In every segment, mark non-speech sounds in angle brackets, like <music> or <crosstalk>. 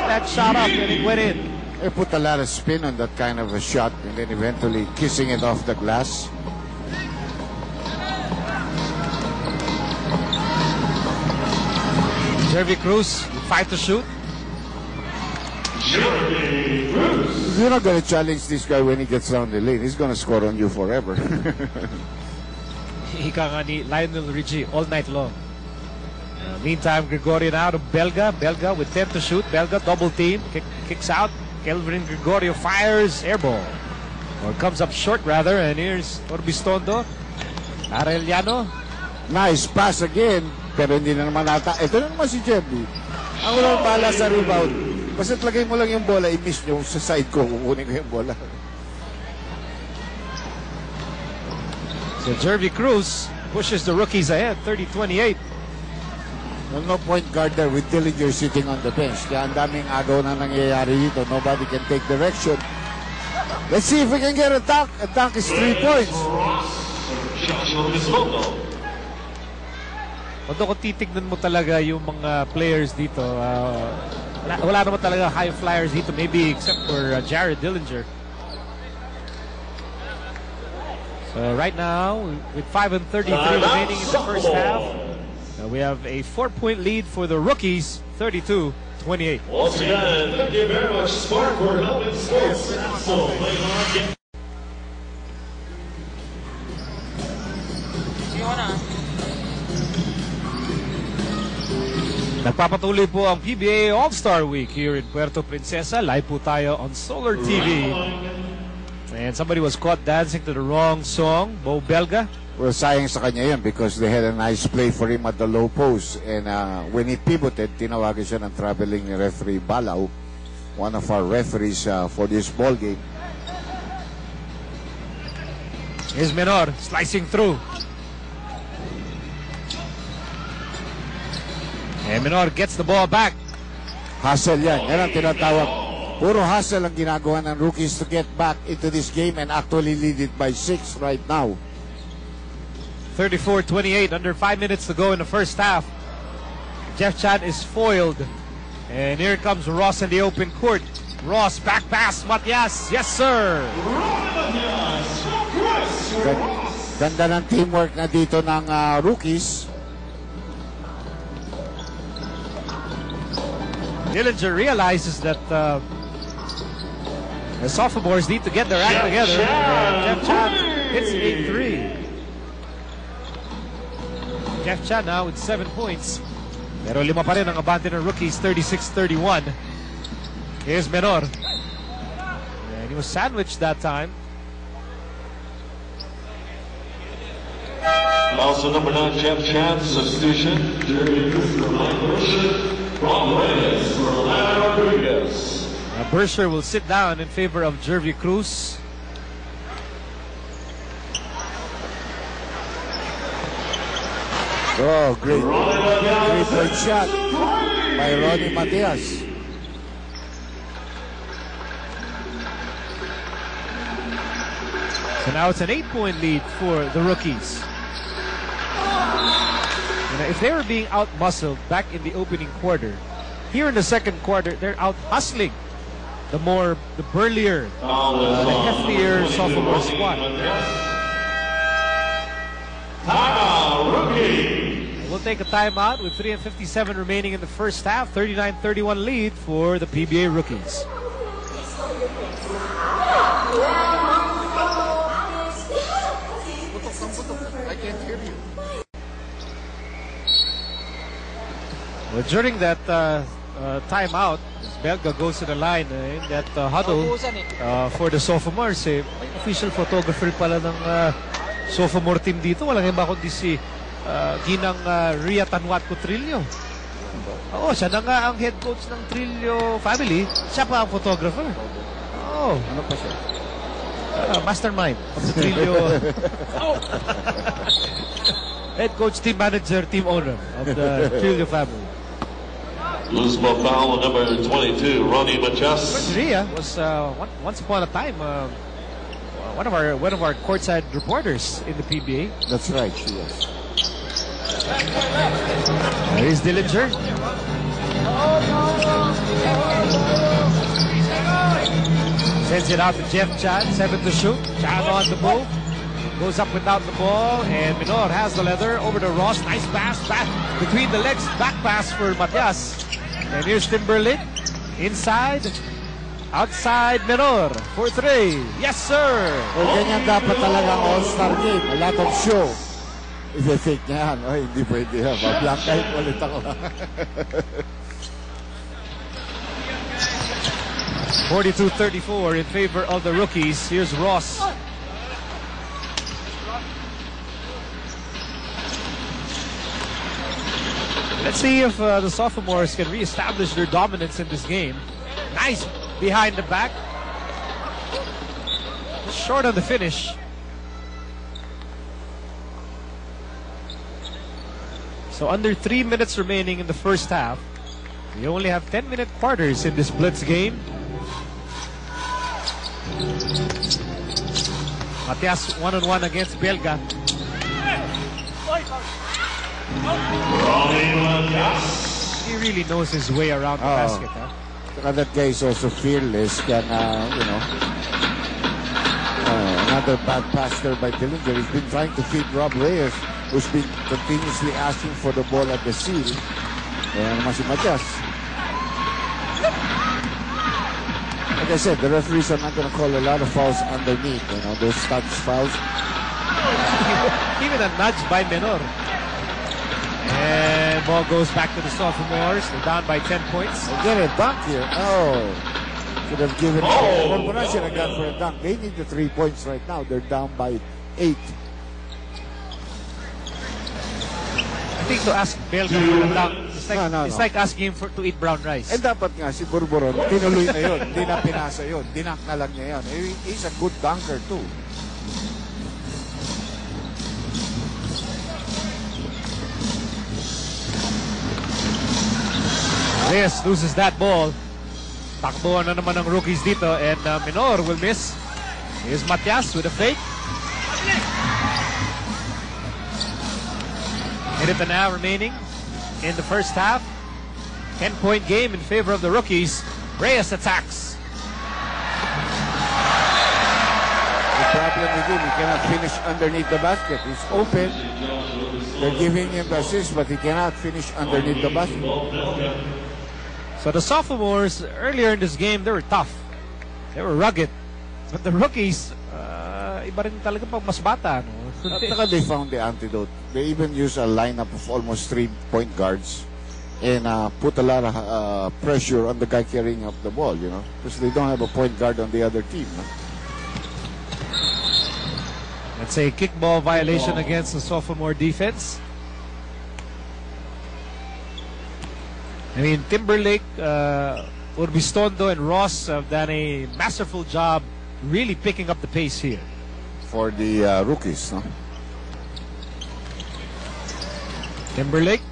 got that shot up and it went in. They put a lot of spin on that kind of a shot and then eventually kissing it off the glass. Jervy Cruz, five to shoot. You're not going to challenge this guy when he gets down the lane. He's going to score on you forever. Ika nga ni Lionel Richie all night long. Uh, meantime, Gregorio now to Belga. Belga with 10 to shoot. Belga double team. Kick, kicks out. Kelvin Gregorio fires. Airball. Or comes up short rather. And here's Urbistondo. Arellano. nice pass again. Pero hindi na naman ata. Ito na naman si Jervy. Ang walang bala sa rebound. Basta lagay mo lang yung bola, i-miss nyo sa side ko. Kukunin ko yung bola. So Jervy Cruz pushes the rookies ahead. 30-28. No point guard there with Dillinger sitting on the bench. Kaya ang daming agaw na nangyayari dito. Nobody can take direction. Let's see if we can get a dunk. A dunk is three points. Although kung titignan mo talaga yung mga players dito, uh, wala, wala naman talaga high flyers dito, maybe except for uh, Jared Dillinger. So right now, with 5 and 33 remaining in the first half, uh, we have a four-point lead for the rookies, 32-28. Once again, thank you very much, Spark, for helping sports. So, playing on. Nagpapatuloy po ang PBA All-Star Week here in Puerto Princesa. Live po tayo on Solar TV. And somebody was caught dancing to the wrong song, Beau Belga. Well, sayang sa kanya yun because they had a nice play for him at the low post. And uh, when he pivoted, tinawagan siya ng traveling referee Balaw, one of our referees uh, for this ball game. Here's Menor slicing through. And Menor gets the ball back. Hustle yan. Yan ang tinatawag. Puro hustle ang ginagawa ng rookies to get back into this game and actually lead it by six right now. 34-28, under five minutes to go in the first half. Jeff Chan is foiled. And here comes Ross in the open court. Ross, back pass, Matias. Yes, sir. Gan- Ganda ng teamwork na dito ng uh, rookies. Dillinger realizes that uh, the sophomores need to get their act together. And Jeff Chan hits a three. Jeff Chan now with seven points. Pero lima pa rin ang abante ng rookies, 36-31. Here's Menor. And he was sandwiched that time. Also, number nine, Jeff Chan, substitution. Cruz for Mike. Ron Reyes for Lana Rodriguez. Uh, Bersher will sit down in favor of Jervy Cruz. Oh, great. Three-point shot by Ronnie Matias. So now it's an eight-point lead for the rookies. You know, if they were being out-muscled back in the opening quarter, here in the second quarter, they're out hustling the more, the burlier, uh, the heftier sophomore squad. Matias. Timeout, rookie. Take a timeout with 3 and 57 remaining in the first half. 39-31 lead for the PBA rookies. Well, during that uh, uh, timeout, Belga goes to the line uh, in that uh, huddle uh, for the sophomores, eh, official photographer pala ng uh, sophomore team dito. Walang iba kundi si uh, Ginang uh, Ria Tanwat Cotrillo. Oo, siya na nga ang head coach ng Trillo family. Siya pa ang photographer. Oo. Ano pa siya? Uh, mastermind of the Trillo. <laughs> oh. Head coach, team manager, team owner of the Trillo family. Loose ball foul on number 22, Ronnie Matias. Ria was uh, one, once upon a time uh, one of our one of our courtside reporters in the PBA. That's right, she is. There is Dillinger. Sends it out to Jeff Chan, seven to shoot. Chan on the move. Goes up without the ball, and Menor has the leather over to Ross. Nice pass back between the legs. Back pass for Matias. And here's Timberlake. Inside. Outside Menor for three. Yes, sir. Well, ganyan dapat talaga all-star game. A lot of show. You think niya yan, ay, hindi pwede yan. Kahit ulit ako. 42-34 in favor of the rookies. Here's Ross. Let's see if uh, the sophomores can reestablish their dominance in this game. Nice behind the back. Short on the finish. So under three minutes remaining in the first half. We only have 10 minute quarters in this blitz game. Matias one on one against Belga. He really knows his way around the Oh. basket. Huh? That guy is also fearless. Can, uh, you know, uh, another bad pass there by Dillinger. He's been trying to feed Rob Reyes, who's been continuously asking for the ball at the seal. Ayan naman si Matias. Like I said, the referees are not going to call a lot of fouls underneath. You know, those touch fouls. <laughs> Even a nudge by Menor. And ball goes back to the sophomores. They're down by 10 points. Get a dunk here. Oh. Should have given Oh. Corporation have gone for a dunk. They need the three points right now. They're down by eight. I think to ask Belga for a dunk, it's like, No, no, it's no. like asking him for, to eat brown rice. Eh dapat nga si Burburon, tinuloy na yun. Hindi na pinasa yun. Dinak na lang niya yan. Eh, He's a good dunker too. Reyes loses that ball. Takbo na naman ng rookies dito and uh, will miss. Here's Matias with a fake. Minute and a half remaining in the first half. 10-point game in favor of the rookies. Reyes attacks. The problem with him, he cannot finish underneath the basket. He's open. They're giving him the assist, but he cannot finish underneath the basket. So the sophomores earlier in this game, they were tough. They were rugged. But the rookies, uh, iba rin talaga pag mas bata. No? They found the antidote. They even use a lineup of almost three point guards and uh, put a lot of uh, pressure on the guy carrying up the ball, you know, because they don't have a point guard on the other team. No? That's a kickball violation against the sophomore defense. I mean, Timberlake, uh, Urbistondo, and Ross have done a masterful job really picking up the pace here. For the uh, rookies, no? Timberlake,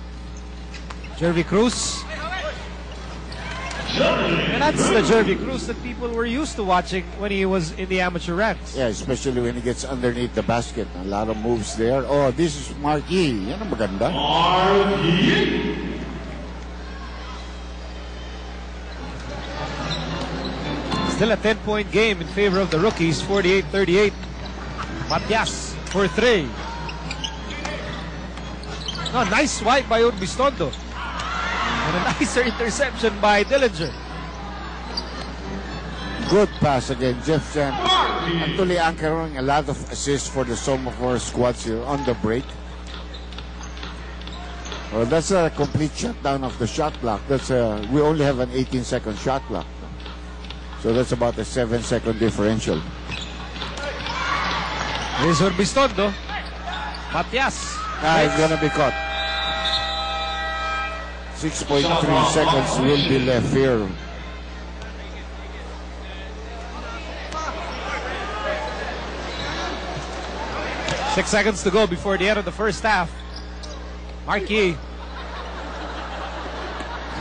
Jervy Cruz. And that's the Jervy Cruz that people were used to watching when he was in the amateur ranks. Yeah, especially when he gets underneath the basket. A lot of moves there. Oh, this is Marquis. Yan ang maganda. Marquis. Still a 10-point game in favor of the rookies, 48-38. Matias for three. Nice swipe by Urbistondo. And a <laughs> nicer interception by Dillinger. Good pass again, Jeff Chan. Actually anchoring a lot of assists for the sophomore squads here on the break. Well, that's a complete shutdown of the shot clock. That's a, we only have an 18 second shot clock. So that's about a 7 second differential. Here's Urbistondo. Matias. Ah, it's gonna be caught. 6.3 seconds will be left here. Six seconds to go before the end of the first half. Marquis.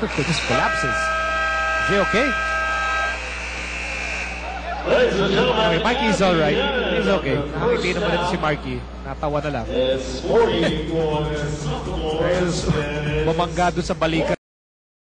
it just collapses. Is he okay? Ladies and Okay, gentlemen, Marquis is alright. He's okay. Nakakiti naman ito si Marquis. Natawa na lang. it's 40 for the sophomores. Bumangga doon sa balikat